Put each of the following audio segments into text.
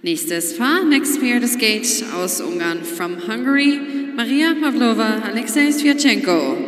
Nächstes Paar, next pair skate aus Ungarn from Hungary, Maria Pavlova, Alexei Sviatchenko.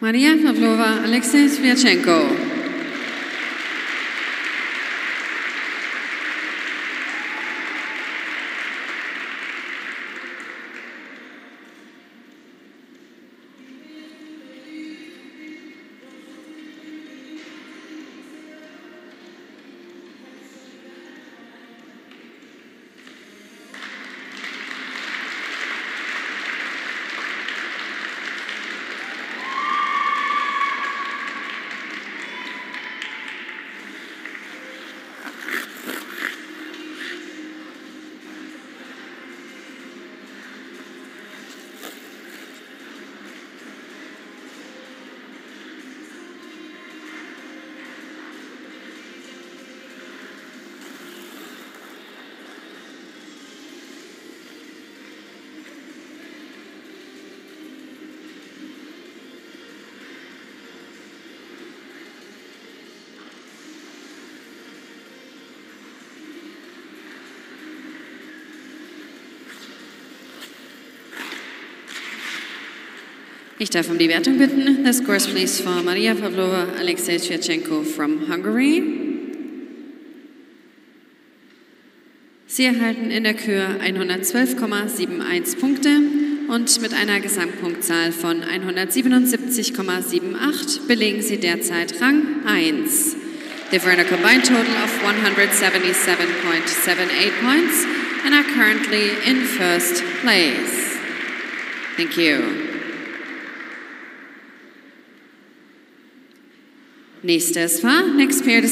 Maria Pavlova Alexei Sviatchenko. Ich darf um die Wertung bitten. The scores please for Maria Pavlova Alexei Sviatchenko from Hungary. Sie erhalten in der Kür 112,71 Punkte und mit einer Gesamtpunktzahl von 177,78 belegen Sie derzeit Rang 1. They've earned a combined total of 177.78 points and are currently in first place. Thank you. Nächstes war Next Pair